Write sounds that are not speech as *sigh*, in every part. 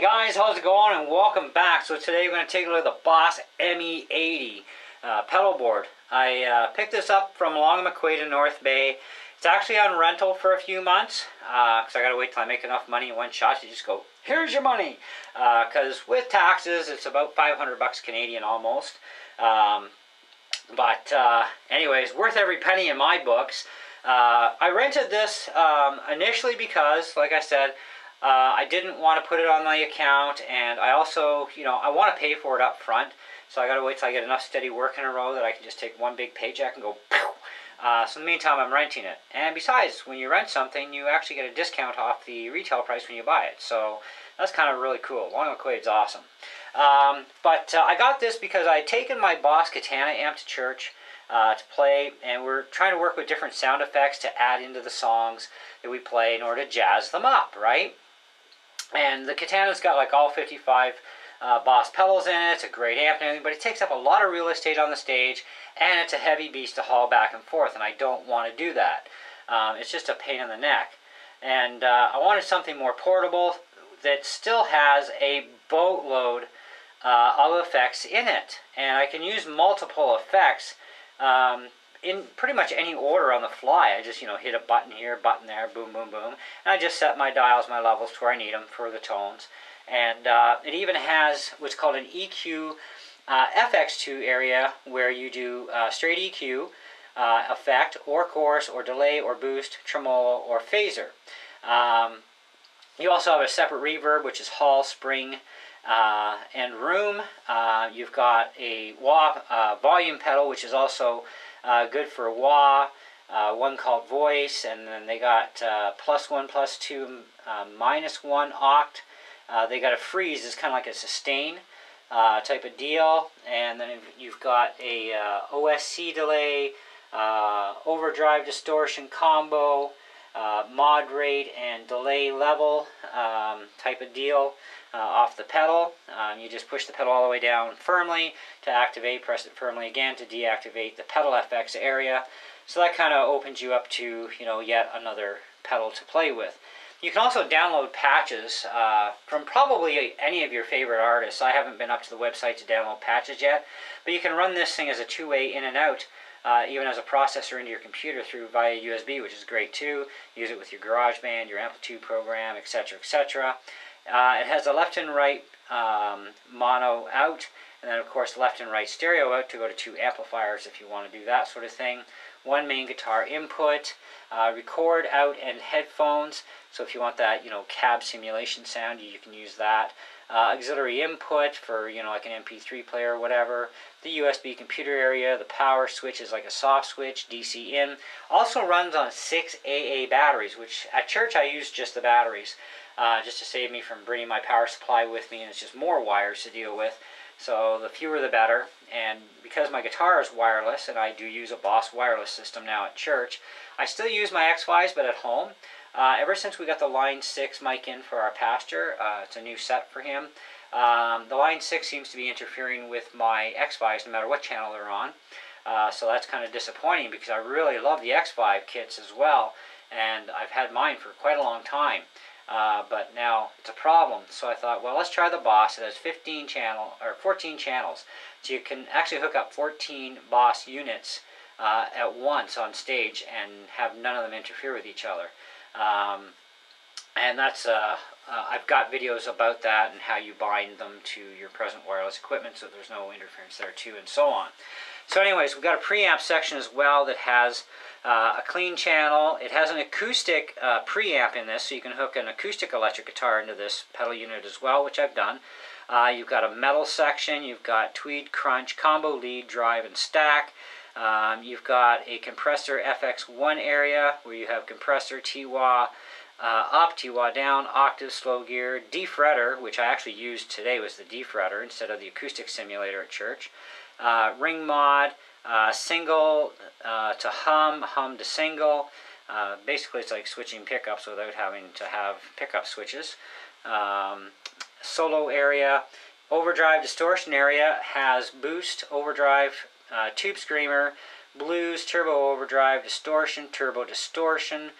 Guys, how's it going? And welcome back. So today we're going to take a look at the Boss ME80 uh, pedal board. I uh, picked this up from along McQuaid in North Bay. It's actually on rental for a few months because uh, I got to wait till I make enough money in one shot to just go, here's your money. Because uh, with taxes, it's about 500 bucks Canadian almost. Um, but uh, anyways, worth every penny in my books. Uh, I rented this um, initially because, like I said, uh, I didn't want to put it on my account, and I also, you know, I want to pay for it up front. So I got to wait till I get enough steady work in a row that I can just take one big paycheck and go. Uh, so in the meantime, I'm renting it. And besides, when you rent something, you actually get a discount off the retail price when you buy it. So that's kind of really cool. Long McQuaid's awesome. Um, but uh, I got this because I had taken my Boss Katana amp to church uh, to play, and we're trying to work with different sound effects to add into the songs that we play in order to jazz them up, right? And the Katana's got like all 55 uh, Boss pedals in it. It's a great amp and everything, but it takes up a lot of real estate on the stage, and it's a heavy beast to haul back and forth, and I don't want to do that. Um, it's just a pain in the neck. And uh, I wanted something more portable that still has a boatload uh, of effects in it. And I can use multiple effects um, in pretty much any order on the fly. I just, you know, hit a button here, button there, boom, boom, boom. And I just set my dials, my levels to where I need them for the tones. And uh, it even has what's called an EQ uh, FX2 area where you do uh, straight EQ uh, effect or chorus or delay or boost, tremolo or phaser. Um, you also have a separate reverb, which is hall, spring, uh, and room. Uh, you've got a uh, volume pedal, which is also uh, good for wah. Uh, one called voice, and then they got uh, plus one, plus two, minus one oct. they got a freeze, it's kind of like a sustain type of deal. And then you've got a OSC delay, overdrive distortion combo, uh, mod rate and delay level um, type of deal uh, off the pedal. Um, you just push the pedal all the way down firmly to activate, press it firmly again to deactivate the pedal FX area. So that kind of opens you up to, you know, yet another pedal to play with. You can also download patches uh, from probably any of your favorite artists. I haven't been up to the website to download patches yet, but you can run this thing as a two-way in and out uh, even as a processor into your computer through via USB, which is great too. Use it with your GarageBand, your Amplitude program, etc., etc. Uh, it has a left and right um, mono out, and then of course left and right stereo out to go to two amplifiers if you want to do that sort of thing. One main guitar input, uh, record out and headphones. So if you want that, you know, cab simulation sound, you can use that uh, auxiliary input for you know like an MP3 player or whatever. The USB computer area, the power switch is like a soft switch, DC in. Also runs on six AA batteries, which at church I use just the batteries, uh, just to save me from bringing my power supply with me, and it's just more wires to deal with. So the fewer the better. And because my guitar is wireless, and I do use a Boss wireless system now at church, I still use my X5s, but at home. Uh, ever since we got the Line 6 mic in for our pastor, uh, it's a new set for him, um, the Line 6 seems to be interfering with my X5s no matter what channel they're on. Uh, so that's kind of disappointing because I really love the X5 kits as well, and I've had mine for quite a long time. Uh, but now it's a problem. So I thought, well, let's try the Boss. It has 15 channel or 14 channels, so you can actually hook up 14 Boss units uh, at once on stage and have none of them interfere with each other. Um, and that's uh, uh, I've got videos about that and how you bind them to your present wireless equipment so there's no interference there too and so on. So anyways, we've got a preamp section as well that has uh, a clean channel. It has an acoustic uh, preamp in this, so you can hook an acoustic electric guitar into this pedal unit as well, which I've done. Uh, you've got a metal section, you've got tweed, crunch, combo, lead, drive, and stack. Um, you've got a compressor FX1 area where you have compressor, T-wah uh, up, T-wah down, octave, slow gear, defretter, which I actually used today was the defretter instead of the acoustic simulator at church. Uh, ring mod, uh, single uh, to hum, hum to single. Uh, basically, it's like switching pickups without having to have pickup switches. Um, solo area, overdrive distortion area has boost, overdrive, uh, Tube Screamer, Blues, Turbo Overdrive, Distortion, Turbo Distortion,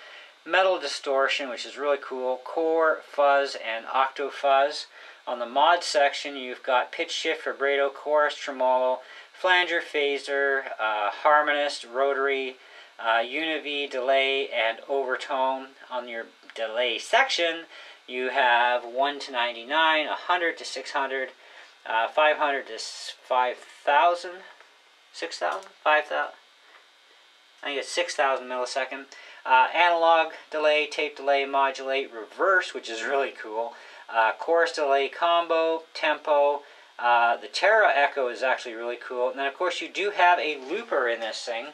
Metal Distortion, which is really cool, Core, Fuzz, and Octo Fuzz. On the mod section, you've got pitch shift, vibrato, chorus, tremolo, flanger, phaser, uh, harmonist, rotary, uh, univ, delay, and overtone. On your delay section, you have 1 to 99, 100 to 600, uh, 500 to 5,000, 6,000, 5,000. I think it's 6,000 millisecond. Uh, analog delay, tape delay, modulate, reverse, which is really cool. Uh, chorus delay combo, tempo. Uh, the Tera Echo is actually really cool. And then, of course, you do have a looper in this thing,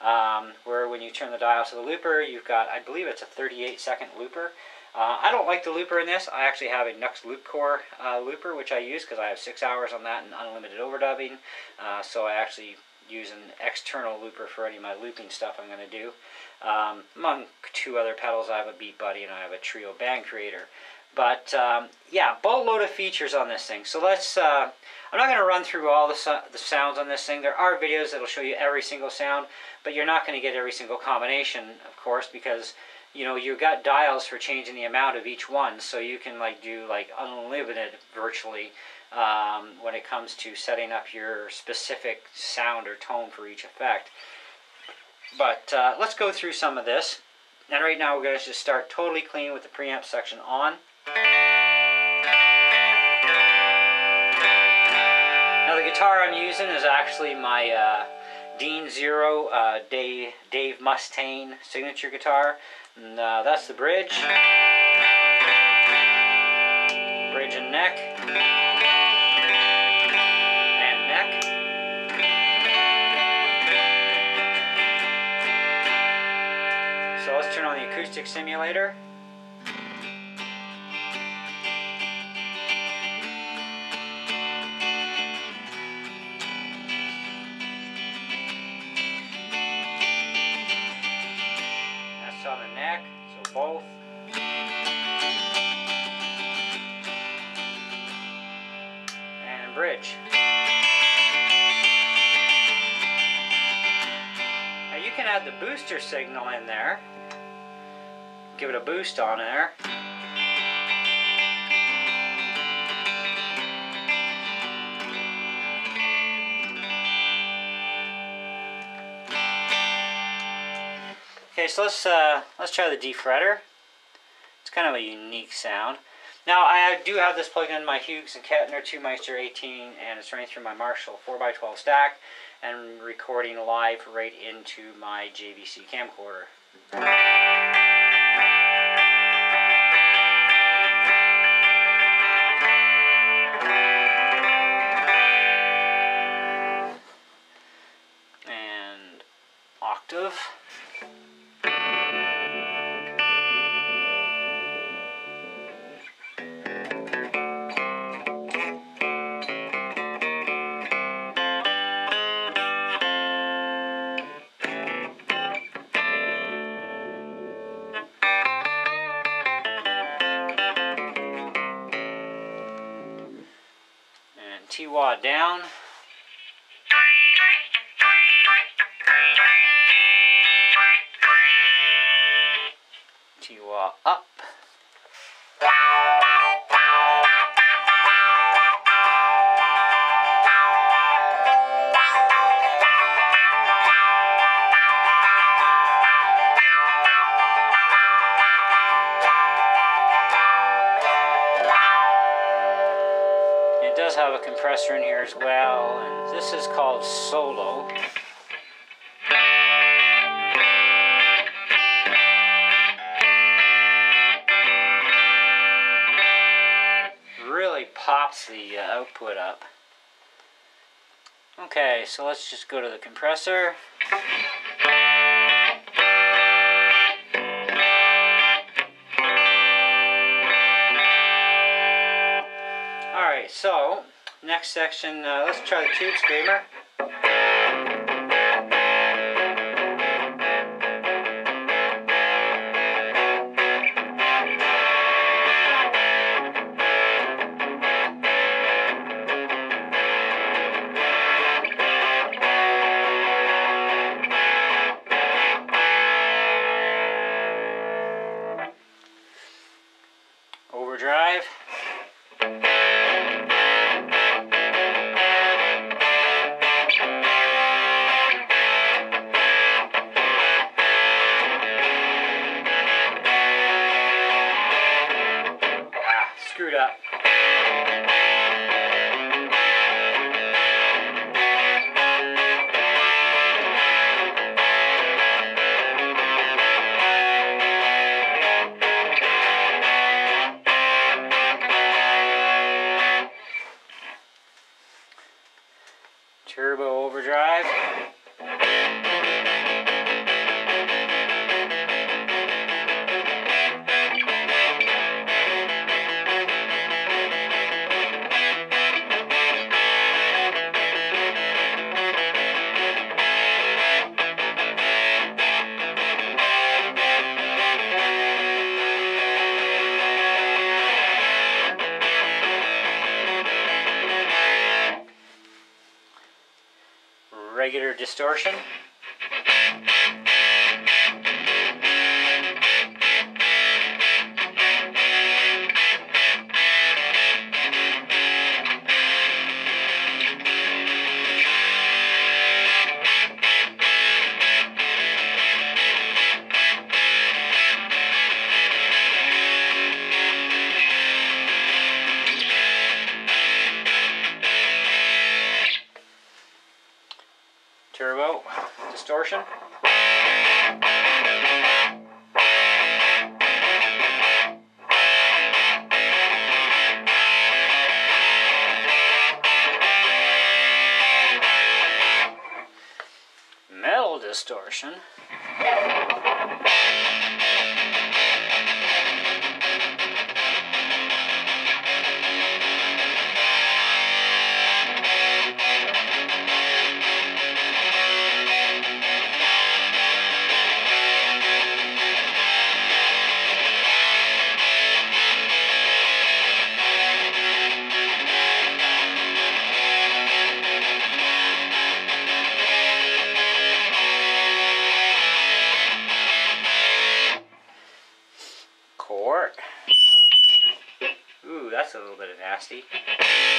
um, where when you turn the dial to the looper, you've got, I believe it's a 38 second looper. Uh, I don't like the looper in this. I actually have a Nux Loop Core uh, looper, which I use because I have six hours on that and unlimited overdubbing. Uh, so I actually use an external looper for any of my looping stuff I'm going to do. Um, among two other pedals, I have a Beat Buddy and I have a Trio Band Creator. But um, yeah, boatload of features on this thing. So let's. Uh, I'm not going to run through all the, so the sounds on this thing. There are videos that'll show you every single sound, but you're not going to get every single combination, of course, because you know you've got dials for changing the amount of each one, so you can like do like unlimited virtually um, when it comes to setting up your specific sound or tone for each effect. But uh, let's go through some of this. And right now we're going to just start totally clean with the preamp section on. Now the guitar I'm using is actually my uh, Dean Zero uh, Dave, Dave Mustaine signature guitar. Uh, that's the bridge. Bridge and neck. And neck. So let's turn on the acoustic simulator. Booster signal in there. Give it a boost on there. Okay, so let's uh, let's try the defretter. It's kind of a unique sound. Now I do have this plugged in my Hughes and Kettner TubeMeister 18 and it's running through my Marshall 4x12 stack and recording live right into my JVC camcorder. T-Wah down. T-Wah up. Compressor in here as well, and this is called Solo. Really pops the uh, output up. Okay, so let's just go to the compressor. So next section, uh, let's try the tube screamer. Regular nasty. *laughs*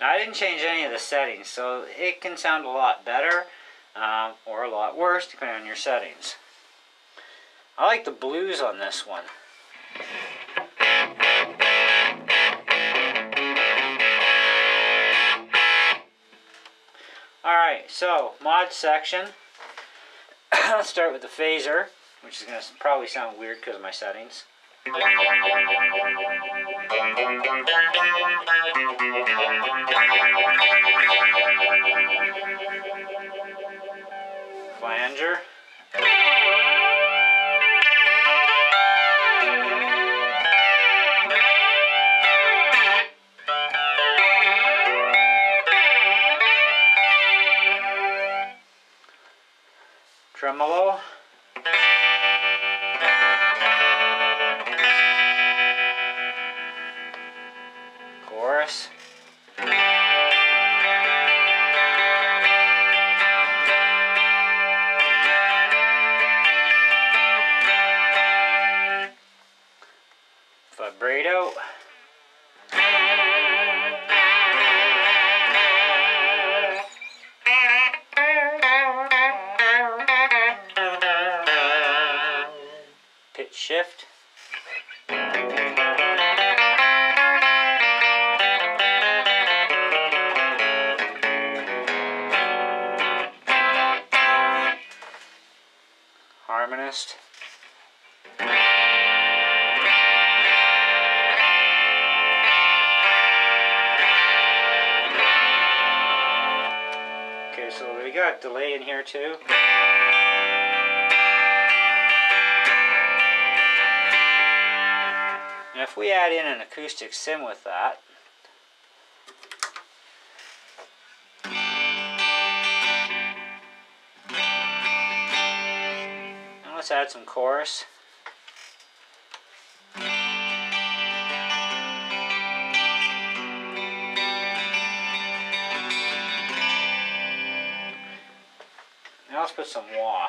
Now, I didn't change any of the settings, so it can sound a lot better um, or a lot worse depending on your settings. I like the blues on this one. Alright, so mod section. *coughs* Let's start with the phaser, which is going to probably sound weird because of my settings. Flanger. Tremolo. In here too. And if we add in an acoustic sim with that, and let's add some chorus. Now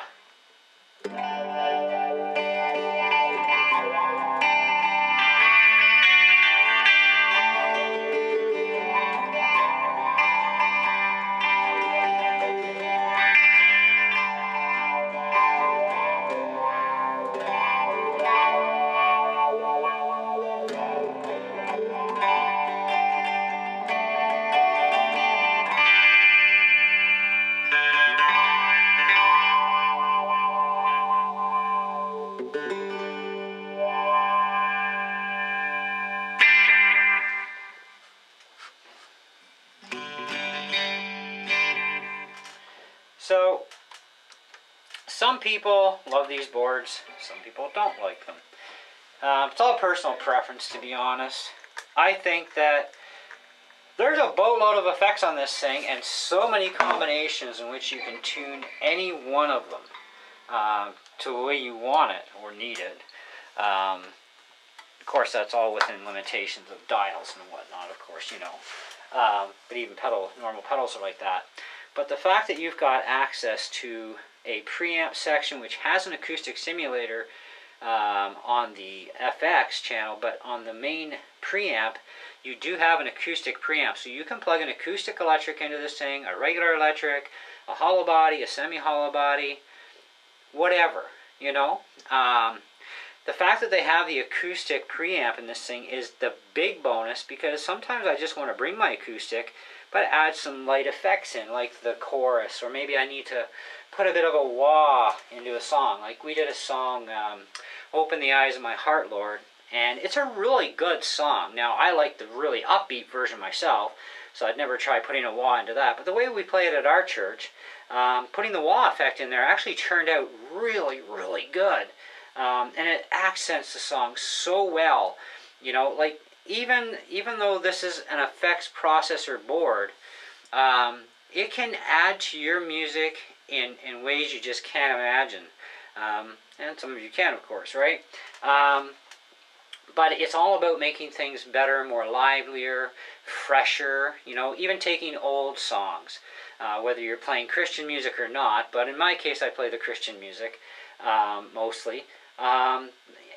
people love these boards, some people don't like them. Um, it's all personal preference, to be honest. I think that there's a boatload of effects on this thing, and so many combinations in which you can tune any one of them um, to the way you want it or need it. Um, of course, that's all within limitations of dials and whatnot, of course, you know. Um, but even pedal, normal pedals are like that. But the fact that you've got access to a preamp section which has an acoustic simulator um, on the FX channel, but on the main preamp, you do have an acoustic preamp. So you can plug an acoustic electric into this thing, a regular electric, a hollow body, a semi-hollow body, whatever, you know. Um, the fact that they have the acoustic preamp in this thing is the big bonus because sometimes I just want to bring my acoustic but add some light effects in like the chorus or maybe I need to put a bit of a wah into a song like we did a song um, open the eyes of my heart lord and it's a really good song now I like the really upbeat version myself so I'd never try putting a wah into that but the way we play it at our church um, putting the wah effect in there actually turned out really really good um, and it accents the song so well. You know, like even even though this is an effects processor board, um, it can add to your music in in ways you just can't imagine. Um, and some of you can, of course, right? Um, but it's all about making things better, more livelier, fresher. You know, even taking old songs, uh, whether you're playing Christian music or not. But in my case, I play the Christian music um, mostly. Um,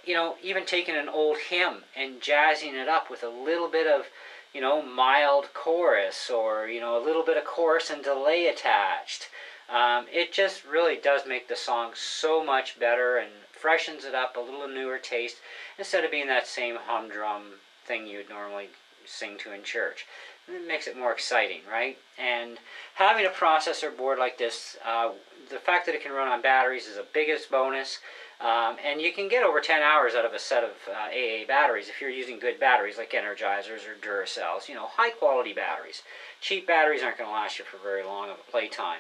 you know, even taking an old hymn and jazzing it up with a little bit of, you know, mild chorus or, you know, a little bit of chorus and delay attached. Um, it just really does make the song so much better and freshens it up a little newer taste instead of being that same humdrum thing you'd normally sing to in church. It makes it more exciting, right? And having a processor board like this, uh, the fact that it can run on batteries is a biggest bonus. Um, and you can get over 10 hours out of a set of uh, AA batteries if you're using good batteries like Energizers or Duracells, you know, high quality batteries. Cheap batteries aren't going to last you for very long of a playtime.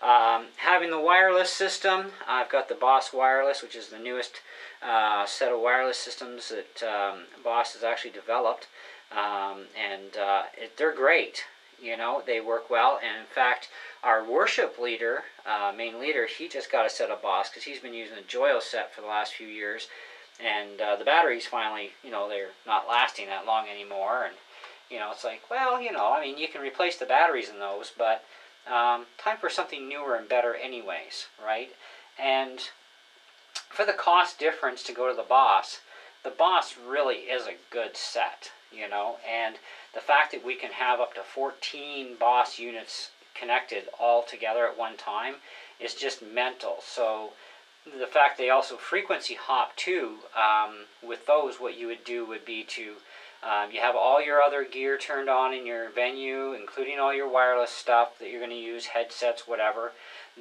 Um, having the wireless system, I've got the Boss Wireless, which is the newest uh, set of wireless systems that um, Boss has actually developed. Um, and uh, it, they're great. You know, they work well. And in fact, our worship leader, uh, main leader, he just got a set of Boss because he's been using a Joyo set for the last few years. And uh, the batteries finally, you know, they're not lasting that long anymore. And, you know, it's like, well, you know, I mean, you can replace the batteries in those, but um, time for something newer and better anyways, right? And for the cost difference to go to the Boss, the Boss really is a good set, you know, and the fact that we can have up to 14 Boss units connected all together at one time is just mental. So the fact they also frequency hop too, um, with those what you would do would be to um, you have all your other gear turned on in your venue, including all your wireless stuff that you're going to use, headsets, whatever.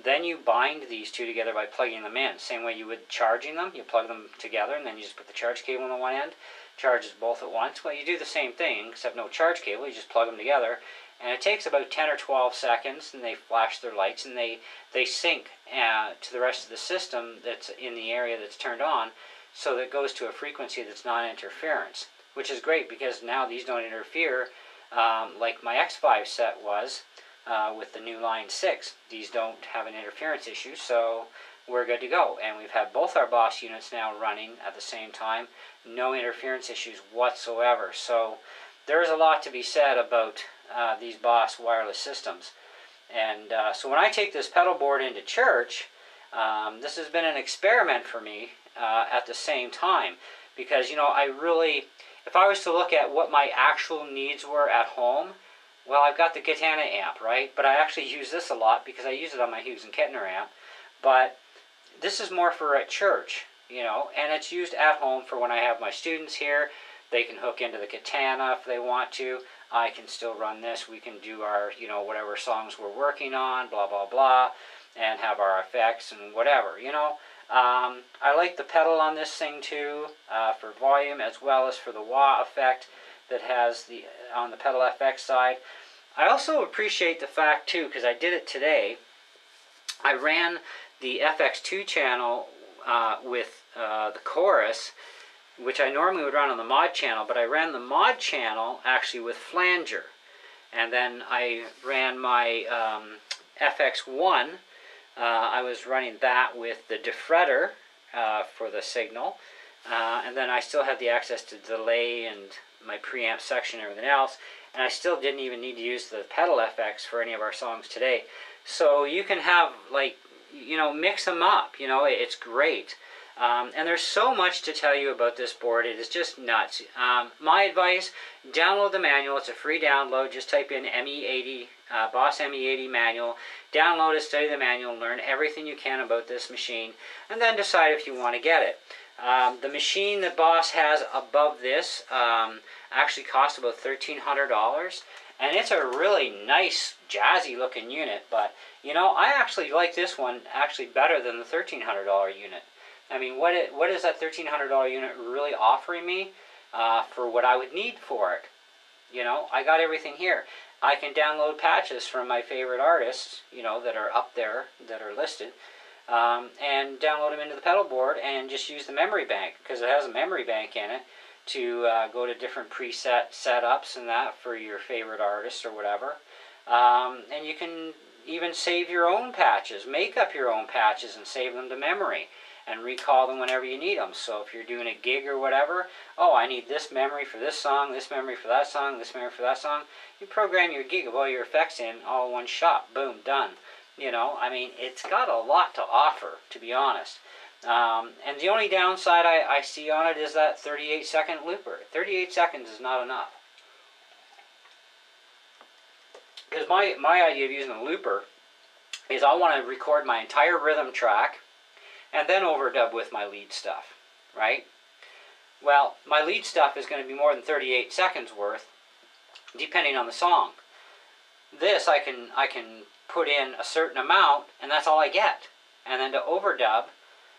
Then you bind these two together by plugging them in. Same way you would charging them. You plug them together and then you just put the charge cable on the one end. Charges both at once. Well, you do the same thing, except no charge cable. You just plug them together and it takes about 10 or 12 seconds and they flash their lights and they they sync uh, to the rest of the system that's in the area that's turned on so that it goes to a frequency that's non-interference which is great because now these don't interfere um, like my X5 set was uh, with the new Line 6 these don't have an interference issue so we're good to go and we've had both our Boss units now running at the same time no interference issues whatsoever so there's a lot to be said about uh, these Boss wireless systems. And uh, so when I take this pedal board into church, um, this has been an experiment for me uh, at the same time. Because, you know, I really, if I was to look at what my actual needs were at home, well, I've got the Katana amp, right? But I actually use this a lot because I use it on my Hughes and Kettner amp. But this is more for at church, you know, and it's used at home for when I have my students here. They can hook into the Katana if they want to. I can still run this. We can do our, you know, whatever songs we're working on, blah, blah, blah, and have our effects and whatever, you know. Um, I like the pedal on this thing too, uh, for volume as well as for the wah effect that has the on the pedal FX side. I also appreciate the fact too, because I did it today, I ran the FX2 channel uh, with uh, the chorus which I normally would run on the mod channel, but I ran the mod channel actually with flanger. And then I ran my um, FX1, uh, I was running that with the defretter uh, for the signal. Uh, and then I still had the access to delay and my preamp section and everything else. And I still didn't even need to use the pedal FX for any of our songs today. So you can have like, you know, mix them up, you know, it's great. Um, and there's so much to tell you about this board. It is just nuts. Um, my advice, download the manual. It's a free download. Just type in ME80, uh, Boss ME80 manual. Download it, study the manual, learn everything you can about this machine, and then decide if you want to get it. Um, the machine that Boss has above this um, actually costs about $1,300. And it's a really nice, jazzy looking unit. But, you know, I actually like this one actually better than the $1,300 unit. I mean, what it, what is that $1,300 unit really offering me uh, for what I would need for it? You know, I got everything here. I can download patches from my favorite artists, you know, that are up there, that are listed, um, and download them into the pedal board and just use the memory bank because it has a memory bank in it to uh, go to different preset setups and that for your favorite artists or whatever. Um, and you can even save your own patches, make up your own patches and save them to memory and recall them whenever you need them. So if you're doing a gig or whatever, oh, I need this memory for this song, this memory for that song, this memory for that song. You program your gig of all your effects in all one shot. Boom, done. You know, I mean, it's got a lot to offer, to be honest. Um, and the only downside I, I see on it is that 38 second looper. 38 seconds is not enough. Because my, my idea of using a looper is I want to record my entire rhythm track and then overdub with my lead stuff, right? Well, my lead stuff is going to be more than 38 seconds worth, depending on the song. This I can I can put in a certain amount, and that's all I get. And then to overdub,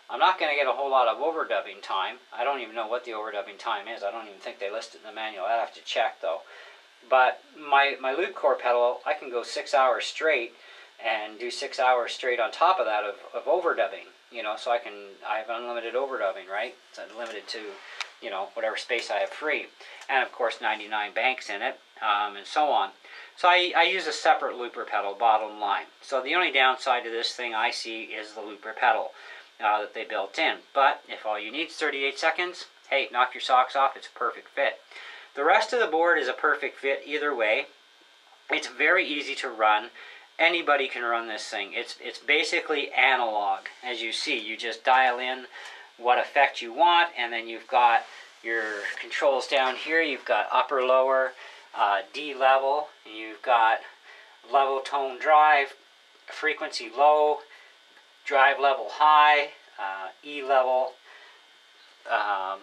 I'm not going to get a whole lot of overdubbing time. I don't even know what the overdubbing time is. I don't even think they list it in the manual. i have to check though. But my, my loop core pedal, I can go six hours straight and do six hours straight on top of that of, of overdubbing you know, so I can, I have unlimited overdubbing, right? It's limited to, you know, whatever space I have free. And of course 99 banks in it, um, and so on. So I, I use a separate looper pedal, bottom line. So the only downside to this thing I see is the looper pedal uh, that they built in. But if all you need is 38 seconds, hey, knock your socks off, it's a perfect fit. The rest of the board is a perfect fit either way. It's very easy to run anybody can run this thing. It's, it's basically analog. As you see, you just dial in what effect you want, and then you've got your controls down here. You've got upper, lower, uh, D level. You've got level tone drive, frequency low, drive level high, uh, E level um,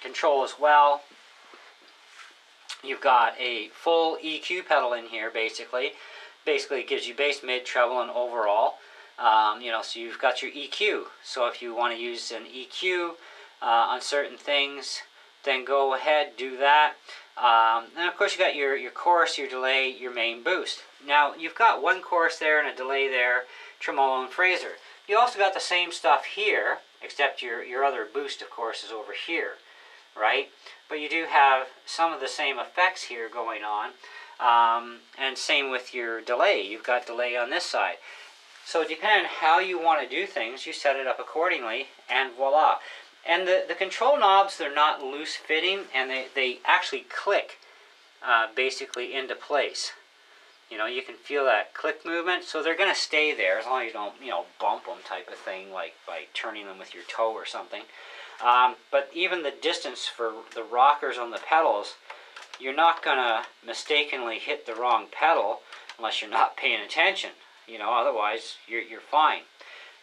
control as well. You've got a full EQ pedal in here, basically basically it gives you bass, mid, treble, and overall. Um, you know, so you've got your EQ. So if you want to use an EQ uh, on certain things, then go ahead, do that. Um, and of course you got your, your chorus, your delay, your main boost. Now you've got one chorus there and a delay there, tremolo and phaser. You also got the same stuff here, except your, your other boost of course is over here, right? But you do have some of the same effects here going on. Um, and same with your delay. You've got delay on this side. So depending on how you want to do things, you set it up accordingly, and voila. And the, the control knobs, they're not loose fitting, and they, they actually click uh, basically into place. You know, you can feel that click movement, so they're going to stay there as long as you don't, you know, bump them type of thing, like by turning them with your toe or something. Um, but even the distance for the rockers on the pedals, you're not going to mistakenly hit the wrong pedal unless you're not paying attention. You know, otherwise you're, you're fine.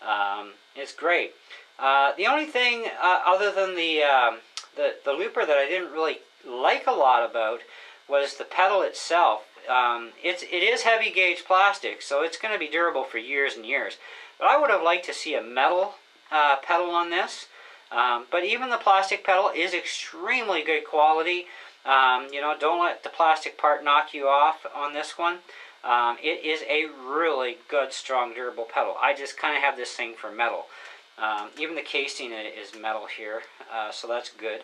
Um, it's great. Uh, the only thing uh, other than the, um, the, the looper that I didn't really like a lot about was the pedal itself. Um, it's, it is heavy gauge plastic, so it's going to be durable for years and years. But I would have liked to see a metal uh, pedal on this. Um, but even the plastic pedal is extremely good quality. Um, you know, don't let the plastic part knock you off on this one. Um, it is a really good, strong, durable pedal. I just kind of have this thing for metal. Um, even the casing is metal here, uh, so that's good.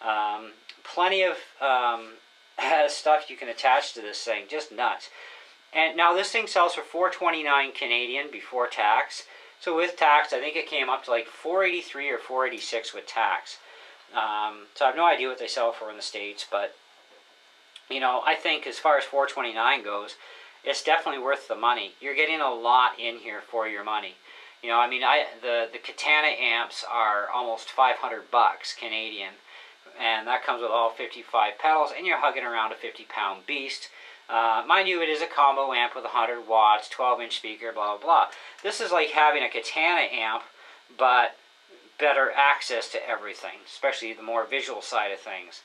Um, plenty of um, *laughs* stuff you can attach to this thing, just nuts. And now this thing sells for 429 Canadian before tax. So with tax, I think it came up to like 483 or 486 with tax. Um, so I have no idea what they sell for in the States, but you know, I think as far as 429 goes, it's definitely worth the money. You're getting a lot in here for your money. You know, I mean, I the the Katana amps are almost 500 bucks Canadian, and that comes with all 55 pedals, and you're hugging around a 50 pound beast. Uh, mind you, it is a combo amp with 100 watts, 12 inch speaker, blah blah blah. This is like having a Katana amp, but better access to everything, especially the more visual side of things.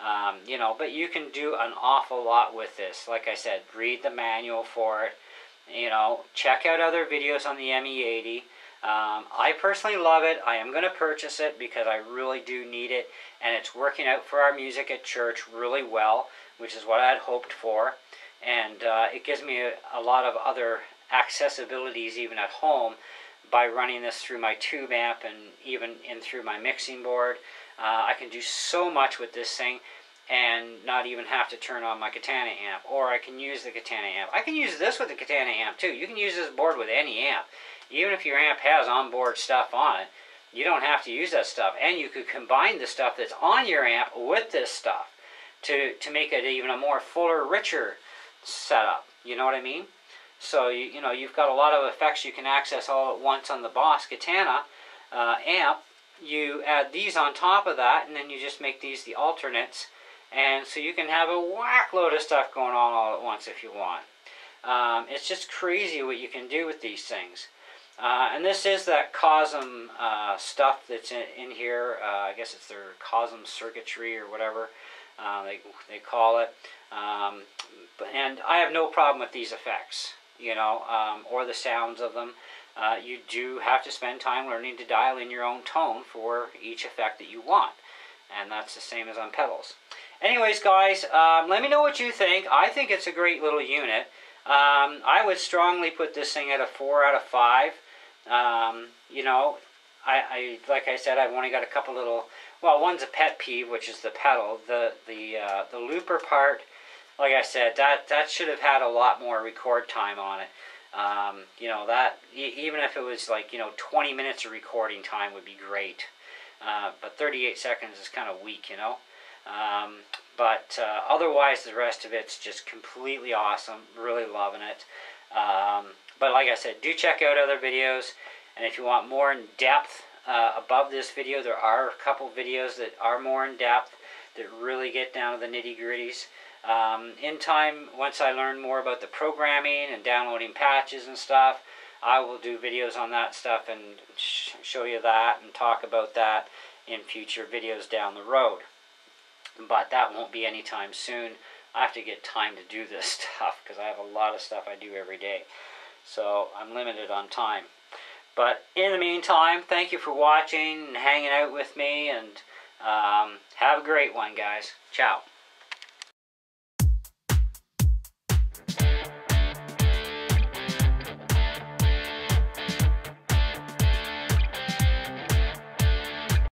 Um, you know, but you can do an awful lot with this. Like I said, read the manual for it. You know, check out other videos on the ME80. Um, I personally love it. I am going to purchase it because I really do need it. And it's working out for our music at church really well, which is what I had hoped for. And uh, it gives me a, a lot of other accessibilities even at home by running this through my tube amp and even in through my mixing board. Uh, I can do so much with this thing and not even have to turn on my Katana amp. Or I can use the Katana amp. I can use this with the Katana amp too. You can use this board with any amp. Even if your amp has onboard stuff on it, you don't have to use that stuff. And you could combine the stuff that's on your amp with this stuff to, to make it even a more fuller, richer setup. You know what I mean? So, you, you know, you've got a lot of effects you can access all at once on the Boss Katana uh, amp you add these on top of that, and then you just make these the alternates. And so you can have a whack load of stuff going on all at once if you want. Um, it's just crazy what you can do with these things. Uh, and this is that COSM uh, stuff that's in, in here. Uh, I guess it's their COSM circuitry or whatever uh, they, they call it. Um, and I have no problem with these effects, you know, um, or the sounds of them uh, you do have to spend time learning to dial in your own tone for each effect that you want. And that's the same as on pedals. Anyways, guys, um, let me know what you think. I think it's a great little unit. Um, I would strongly put this thing at a 4 out of 5. Um, you know, I, I, like I said, I've only got a couple little, well, one's a pet peeve, which is the pedal. The, the, uh, the looper part, like I said, that, that should have had a lot more record time on it. Um, you know, that, even if it was like, you know, 20 minutes of recording time would be great. Uh, but 38 seconds is kind of weak, you know. Um, but uh, otherwise, the rest of it's just completely awesome. Really loving it. Um, but like I said, do check out other videos. And if you want more in depth uh, above this video, there are a couple videos that are more in depth that really get down to the nitty gritties. Um, in time, once I learn more about the programming and downloading patches and stuff, I will do videos on that stuff and sh show you that and talk about that in future videos down the road. But that won't be anytime soon. I have to get time to do this *laughs* stuff because I have a lot of stuff I do every day. So I'm limited on time. But in the meantime, thank you for watching and hanging out with me and um, have a great one, guys. Ciao.